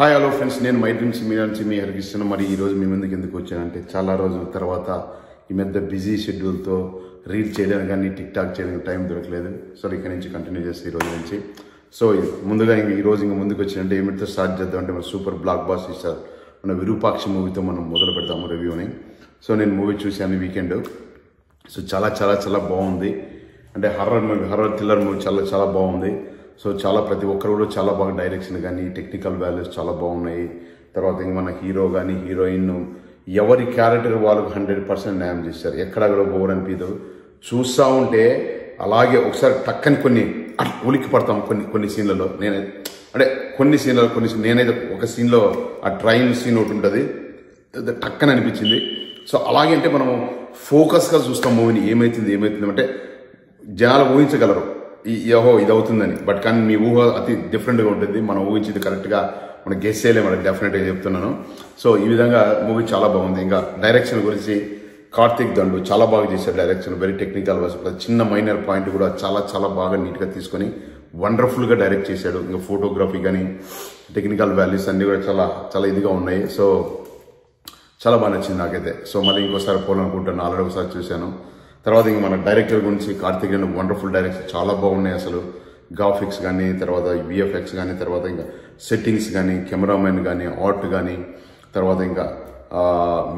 Hi hello friends నేను my dreams మీ నుంచి మీ హరికిస్తున్నాను మరి ఈ రోజు మీ ముందుకు ఎందుకు వచ్చానంటే చాలా రోజుల తర్వాత ఈ మధ్య బిజీ షెడ్యూల్తో రీల్ చేయడానికి కానీ టిక్ టాక్ చేయడానికి టైం దొరకలేదు. సో ఇక్కడ నుంచి కంటిన్యూ చేస్తే ఈ రోజు నుంచి. సో ముందుగా ఇంక ఈ రోజు ఇంక ముందుకు వచ్చినంటే ఏమిటితో స్టార్ట్ చేద్దాం అంటే మన సూపర్ బ్లాక్ బాస్ ఇస్తారు. మన విరూపాక్ష మూవీతో మనం మొదలు పెడతాము రివ్యూని. సో నేను మూవీ చూశాను వీకెండ్ సో చాలా చాలా చాలా బాగుంది. అంటే horror movie horror thriller movie చాలా చాలా బాగుంది. సో చాలా ప్రతి ఒక్కరు కూడా చాలా బాగా డైరెక్షన్ కానీ టెక్నికల్ వాల్యూస్ చాలా బాగున్నాయి. తర్వాత ఇంక మన హీరో కానీ హీరోయిన్ ఎవరి క్యారెక్టర్ వాళ్ళకు హండ్రెడ్ పర్సెంట్ న్యాయం చేశారు. ఎక్కడ కూడా బోర్ అనిపించదు చూస్తూ ఉంటే అలాగే ఒకసారి టక్కని కొన్ని ఉలిక్కి పడతాం కొన్ని కొన్ని సీన్లలో. నేను అంటే కొన్ని సీన్లలో కొన్ని నేనైతే ఒక సీన్లో ఆ ట్రైన్ సీన్ ఒకటి ఉంటుంది. టక్కని అనిపించింది. సో అలాగే అంటే మనము ఫోకస్గా చూస్తాం మూవీని ఏమైతుంది ఏమైతుంది అంటే జనాలు ఊహించగలరు. ఏహో ఇది అవుతుందని బట్ కానీ మీ ఊహ అతి డిఫరెంట్గా ఉంటుంది. మనం ఊహించింది కరెక్ట్గా మనం గెస్ చేయలేము మనకి డెఫినెట్గా చెప్తున్నాను. సో ఈ విధంగా మూవీ చాలా బాగుంది. ఇంకా డైరెక్షన్ గురించి కార్తిక్ దండు చాలా బాగా చేశారు డైరెక్షన్ వెరీ టెక్నికల్ చిన్న మైనర్ పాయింట్ కూడా చాలా చాలా బాగా నీట్గా తీసుకొని వండర్ఫుల్గా డైరెక్ట్ చేశాడు. ఇంకా ఫోటోగ్రఫీ కానీ టెక్నికల్ వాల్యూస్ అన్నీ కూడా చాలా చాలా ఇదిగా ఉన్నాయి. సో చాలా బాగా నచ్చింది నాకైతే. సో మళ్ళీ ఇంకోసారి పోవాలనుకుంటున్నాను. ఆల్రెడీ ఒకసారి చూశాను. తర్వాత ఇంక మన డైరెక్టర్ గురించి కార్తిక్ గారు వండర్ఫుల్ డైరెక్షన్ చాలా బాగున్నాయి అసలు. గ్రాఫిక్స్ కానీ తర్వాత విఎఫ్ఎక్స్ కానీ తర్వాత ఇంకా సెట్టింగ్స్ కానీ కెమెరామెన్ కానీ ఆర్ట్ కానీ తర్వాత ఇంకా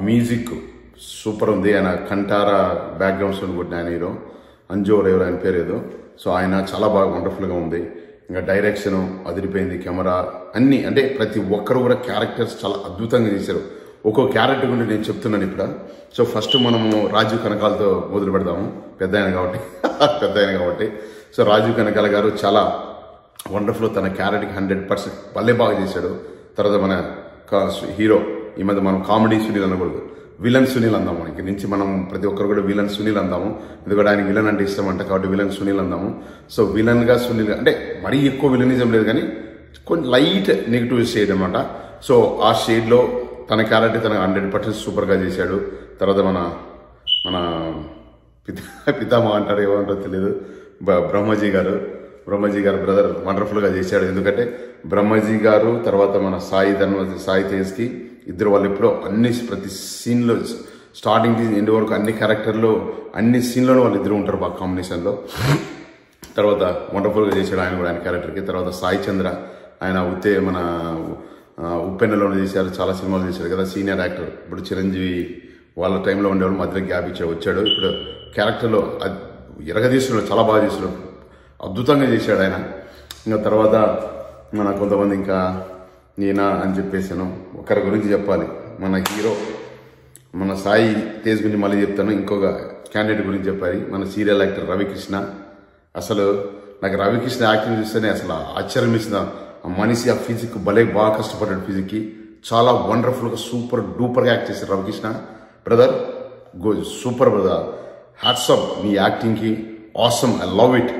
మ్యూజిక్ సూపర్ ఉంది. ఆయన కంటారా బ్యాక్గ్రౌండ్స్ కొట్టిన ఆయన హీరో. అంజోర్ ఎవరు ఆయన పేరు ఏదో. సో ఆయన చాలా బాగా వండర్ఫుల్గా ఉంది. ఇంకా డైరెక్షన్ అదిరిపోయింది కెమెరా అన్నీ అంటే ప్రతి ఒక్కరు కూడా క్యారెక్టర్స్ చాలా అద్భుతంగా చేశారు. ఒక్కో క్యారెక్టర్ గురించి నేను చెప్తున్నాను ఇక్కడ సో ఫస్ట్ మనము రాజీవ్ కనకాలతో మొదలు పెడదాము. పెద్ద ఆయన కాబట్టి. పెద్ద ఆయన కాబట్టి. సో రాజీవ్ కనకాల గారు చాలా వండర్ఫుల్ తన క్యారెక్టర్కి హండ్రెడ్ పర్సెంట్ భలే బాగా చేశాడు. తర్వాత మన హీరో. ఈ మధ్య మనం కామెడీ సునీల్ అనకూడదు. విలన్ సునీల్ అందాము ఇంక నుంచి మనం ప్రతి ఒక్కరు కూడా విలన్ సునీల్ అందాము. ఎందుకంటే ఆయన విలన్ అంటే ఇష్టం అంట కాబట్టి విలన్ సునీల్ అందాము. సో విలన్గా సునీల్ అంటే మరీ ఎక్కువ విలనిజం లేదు కానీ కొంచెం లైట్ నెగిటివ్ షేడ్ అనమాట సో ఆ షేడ్లో తన క్యారెక్టర్ తన హండ్రెడ్ పర్సెంట్ సూపర్గా చేశాడు. తర్వాత మన మన పితా పితామ అంటారు ఏమంటారో తెలియదు బ- బ్రహ్మజీ గారు. బ్రహ్మజీ గారు బ్రదర్ వండర్ఫుల్గా చేశాడు. ఎందుకంటే బ్రహ్మజీ గారు తర్వాత మన సాయి ధన్వ సాయి తేజ్కి ఇద్దరు వాళ్ళు ఎప్పుడో అన్ని ప్రతి సీన్లో స్టార్టింగ్ ఎండ్ వరకు అన్ని క్యారెక్టర్లో అన్ని సీన్లోనూ వాళ్ళు ఇద్దరు ఉంటారు బాగా కాంబినేషన్లో. తర్వాత వండర్ఫుల్గా చేశాడు ఆయన కూడా ఆయన క్యారెక్టర్కి. తర్వాత సాయి చంద్ర ఆయన ఉత్తే మన ఉప్పెన్నలోనే ఉప్పెన్నలో చేశారు చాలా సినిమాలు చేశారు కదా సీనియర్ యాక్టర్. ఇప్పుడు చిరంజీవి వాళ్ళ టైంలో ఉండేవాళ్ళు మధ్యలో గ్యాప్ ఇచ్చే వచ్చాడు. ఇప్పుడు క్యారెక్టర్లో అద్- ఎరగదీస్తున్నాడు చాలా బాగా చేస్తున్నాడు అద్భుతంగా చేశాడు ఆయన. ఇంకా తర్వాత మన కొంతమంది ఇంకా నేనా అని చెప్పేసాను. ఒకరి గురించి చెప్పాలి. మన హీరో మన సాయి తేజ్ గురించి మళ్ళీ చెప్తాను. ఇంకొక క్యాండిడేట్ గురించి చెప్పాలి. మన సీరియల్ యాక్టర్ రవికృష్ణ. అసలు నాకు రవికృష్ణ యాక్టింగ్ చూస్తేనే అసలు ఆశ్చర్యం ఇచ్చిన మనిషి ఆ ఫిజిక్ భలే బాగా కష్టపడ్డాడు ఫిజిక్కి చాలా వండర్ఫుల్గా సూపర్ డూపర్గా యాక్ట్ చేశారు Ravikrishna brother go super brother hats off నీ యాక్టింగ్కి ఆసమ్ ఐ లవ్ ఇట్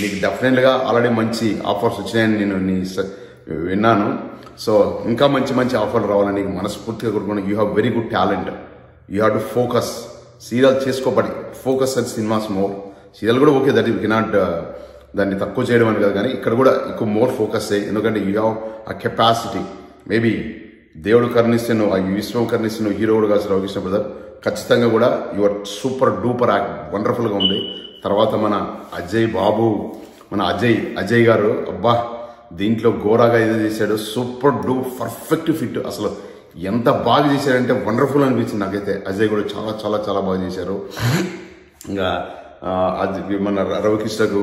నీకు డెఫినెట్గా ఆల్రెడీ మంచి ఆఫర్స్ వచ్చినాయని నేను నీ విన్నాను. సో ఇంకా మంచి మంచి ఆఫర్లు రావాలని నీకు మనస్ఫూర్తిగా కోరుకున్నాను you have very good talent you have to focus serial చేసుకోబడి. Focus and cinemas more serial కూడా ఓకే దట్ యూ కెనాట్ దాన్ని తక్కువ చేయడం అని కాదు కానీ ఇక్కడ కూడా ఎక్కువ మోర్ ఫోకస్ చేయి. ఎందుకంటే you have a capacity maybe దేవుడు కర్ణిస్తే నువ్వు ఆ విశ్వం కర్ణిస్తే నువ్వు హీరో కూడా కాదు రవికృష్ణ బ్రదర్ ఖచ్చితంగా కూడా యువర్ సూపర్ డూపర్ యాక్ట్ వండర్ఫుల్గా ఉంది. తర్వాత మన అజయ్ బాబు మన అజయ్ అజయ్ గారు అబ్బా దీంట్లో ఘోరాగా ఏదో చేశాడు. సూపర్ డూ పర్ఫెక్ట్ ఫిట్ అసలు ఎంత బాగా చేశారంటే వండర్ఫుల్ అనిపించింది నాకైతే. అజయ్ కూడా చాలా చాలా చాలా బాగా చేశారు. ఇంకా అది మన రవికృష్ణకు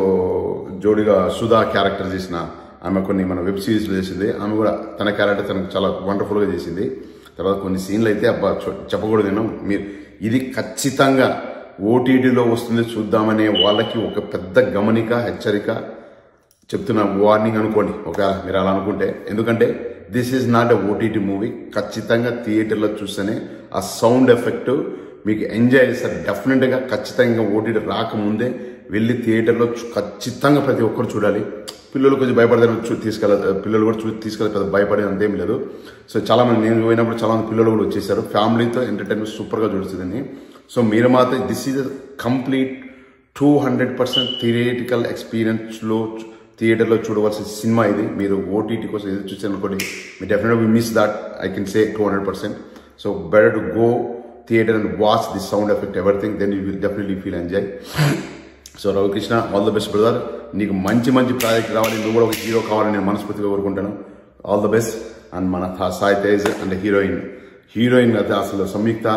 జోడిగా సుధా క్యారెక్టర్ చేసిన ఆమె కొన్ని మన వెబ్ సిరీస్లో చేసింది. ఆమె కూడా తన క్యారెక్టర్ తనకు చాలా వండర్ఫుల్గా చేసింది. తర్వాత కొన్ని సీన్లు అయితే అబ్బా చెప్పకూడదు నేను. మీరు ఇది ఖచ్చితంగా ఓటీటీలో వస్తుంది చూద్దామనే వాళ్ళకి ఒక పెద్ద గమనిక హెచ్చరిక. చెప్తున్న వార్నింగ్ అనుకోండి. ఒక మీరు అలా అనుకుంటే. ఎందుకంటే this is not a OTT movie. ఖచ్చితంగా థియేటర్లో చూస్తేనే ఆ సౌండ్ ఎఫెక్ట్ మీకు ఎంజాయ్ చేస్తారు. డెఫినెట్గా ఖచ్చితంగా ఓటీటీ రాకముందే వెళ్ళి థియేటర్లో ఖచ్చితంగా ప్రతి ఒక్కరు చూడాలి. పిల్లలు కొంచెం భయపడతారు చూ తీసుకెళ్ళ పిల్లలు కూడా చూ తీసుకెళ్ళి పెద్ద భయపడే అంతేం లేదు. సో చాలా మంది నేను పోయినప్పుడు చాలా మంది పిల్లలు కూడా వచ్చేసారు. ఫ్యామిలీతో ఎంటర్టైన్మెంట్ సూపర్గా చూడుతుందని సో మీరు మాత్రం this is complete two hundred percent theatrical ఎక్స్పీరియన్స్లో థియేటర్లో చూడవలసిన సినిమా ఇది. మీరు ఓటీటీ కోసం ఎదురు చూసారు అనుకోండి మీ డెఫినెట్గా we miss that I can say two hundred percent so better to go theatre and watch the sound effect everything then you will definitely feel enjoy so Ravikrishna all the best brother నీకు మంచి మంచి project రావాలి. నువ్వు కూడా ఒక hero కావాలని నేను మనస్ఫూర్తిగా కోరుకుంటాను. ఆల్ ద బెస్ట్ అండ్ మన Sai Tej and heroine heroine అయితే అసలు సంయుక్త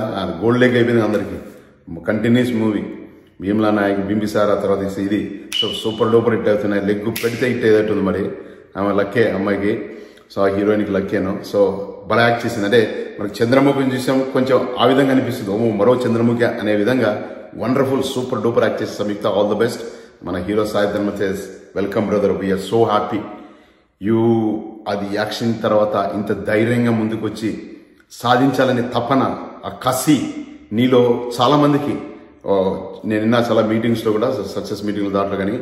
గోల్డ్ లెగ్ అయిపోయింది అందరికి. కంటిన్యూస్ మూవీ భీమ్లా నాయక్ బింబిసారా తర్వాత ఇది- సో సూపర్ డూపర్ హిట్ అవుతున్నాయి. లెగ్ పెడితే హిట్ అయ్యేటట్టుంది మరి. ఆమె లక్కే అమ్మాయికి. సో ఆ హీరోయిన్కి లక్కేను సో బలా యాక్ట్ చేసింది. అంటే మనకి చంద్రముఖిని చూసాం కొంచెం ఆ విధంగా అనిపిస్తుంది. ఓ మరో చంద్రముఖి అనే విధంగా వండర్ఫుల్ సూపర్ డూపర్ యాక్ట్ చేసి సంయుక్త ఆల్ ద బెస్ట్ మన hero Sai Dharamtej welcome brother we are so happy you అది యాక్షన్ తర్వాత ఇంత ధైర్యంగా ముందుకొచ్చి సాధించాలనే తపన ఆ కసి నీలో చాలామందికి నేను నిన్న చాలా మీటింగ్స్లో కూడా సక్సెస్ మీటింగ్లు దాంట్లో కానీ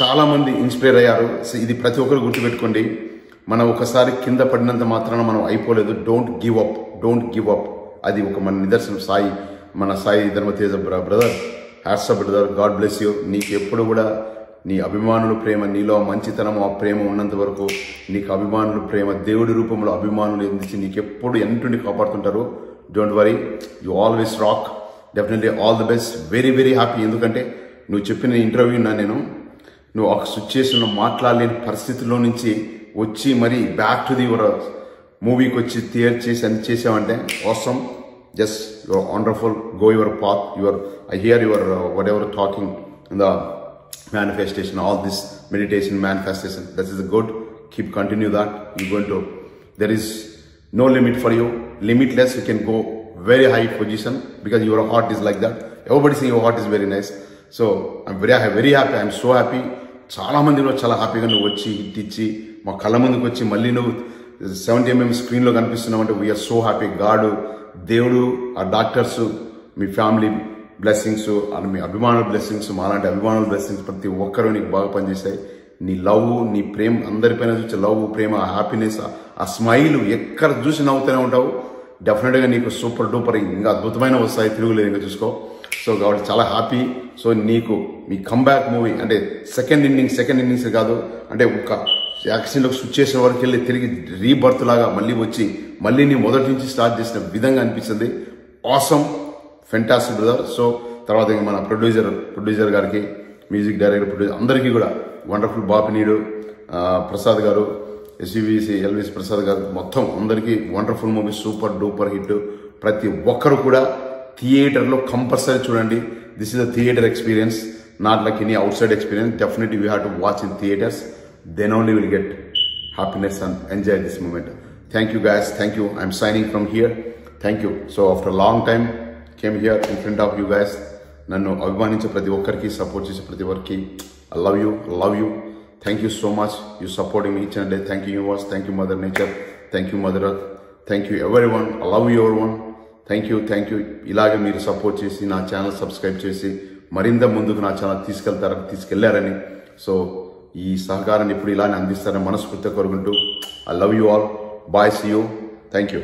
చాలామంది ఇన్స్పైర్ అయ్యారు. సో ఇది ప్రతి ఒక్కరు గుర్తుపెట్టుకోండి. మనం ఒకసారి కింద పడినంత మాత్రాన మనం అయిపోలేదు. Don't give up don't give up అది ఒక మన నిదర్శనం. సాయి మన Sai Dharamteja brother hats off brother God bless you నీకు ఎప్పుడు కూడా నీ అభిమానుల ప్రేమ నీలో ఆ మంచితనం ఆ ప్రేమ ఉన్నంత వరకు నీకు అభిమానుల ప్రేమ దేవుడి రూపంలో అభిమానులు అందించి నీకు ఎప్పుడు ఎంటుండి కాపాడుతుంటారు? Don't worry you always rock definitely all the best very very happy ఎందుకంటే నువ్వు చెప్పిన ఇంటర్వ్యూ నా నేను నువ్వు ఒక సిచ్యుయేషన్లో మాట్లాడలేని పరిస్థితుల్లో నుంచి వచ్చి మరి బ్యాక్ టు ది యువర్ మూవీకి వచ్చి థియేటర్ చేసి అన్ని చేసావంటే అవసరం just your wonderful go your path your I hear your whatever talking in the manifestation, all this meditation, manifestation. That is good. Keep continue that. You're going to. There is no limit for you. Limitless. You can go very high position because your heart is like that. Everybody saying your heart is very nice. So I'm very very happy. I'm so happy. చాలా మంది కూడా చాలా హ్యాపీగా నువ్వు వచ్చి hit ఇచ్చి మా కళ్ళ ముందుకు వచ్చి మళ్ళీ నువ్వు సెవెంటీ ఎంఎం స్క్రీన్లో కనిపిస్తున్నావు అంటే వీఆర్ సో హ్యాపీ గాడు దేవుడు ఆ డాక్టర్స్ మీ ఫ్యామిలీ బ్లెస్సింగ్స్ అండ్ మీ అభిమానుల బ్లెస్సింగ్స్ మాలాంటి అభిమానుల బ్లెస్సింగ్స్ ప్రతి ఒక్కరూ నీకు బాగా పనిచేస్తాయి నీ లవ్ నీ ప్రేమ అందరిపైన చూసే లవ్ ప్రేమ ఆ హ్యాపీనెస్ ఆ స్మైల్ ఎక్కడ చూసి నవ్వుతూనే ఉంటావు. డెఫినెట్గా నీకు సూపర్ డూపర్ ఇంకా అద్భుతమైన వస్తాయి. తిరుగులేదు ఇంకా చూసుకో. సో కాబట్టి చాలా హ్యాపీ సో నీకు మీ కంబ్యాక్ మూవీ అంటే సెకండ్ ఇన్నింగ్స్ సెకండ్ ఇన్నింగ్స్ కాదు అంటే ఒక యాక్సిడెంట్లోకి స్విచ్ చేసిన వరకు వెళ్ళి తిరిగి రీబర్త్ లాగా మళ్ళీ వచ్చి మళ్ళీ నీ మొదటి నుంచి స్టార్ట్ చేసిన విధంగా అనిపిస్తుంది. ఆసమ్ ఫెంటాస్టిక్ బ్రదర్ సో తర్వాత ఇంకా మన ప్రొడ్యూసర్ ప్రొడ్యూసర్ గారికి మ్యూజిక్ డైరెక్టర్ ప్రొడ్యూసర్ అందరికీ కూడా వండర్ఫుల్ బాపినీడు ప్రసాద్ గారు ఎస్యూవిసి ఎల్విస్ ప్రసాద్ గారు మొత్తం అందరికీ wonderful movie super duper hit ప్రతి ఒక్కరు కూడా థియేటర్లో కంపల్సరీ చూడండి. This is the theatre experience not like any outside experience definitely we have to watch in theatres then only will get happiness and enjoy this moment thank you guys. Thank you I'm signing from here thank you so after long time came here in front of you you నన్ను అభిమానించే ప్రతి ఒక్కరికి support చేసే ప్రతి ఒక్కరికి I love you love you thank you so much you supporting each and day thank you universe thank you mother nature thank you mother earth thank you every one I love your one thank you thank you ఇలాగే మీరు support చేసి నా channel subscribe చేసి మరింత ముందుకు నా channel తీసుకెళ్తారని తీసుకెళ్ళారని. So ఈ సహకారాన్ని ఇప్పుడు ఇలానే అందిస్తారని మనస్ఫూర్తిగా కోరుకుంటూ I love you all bye see you thank you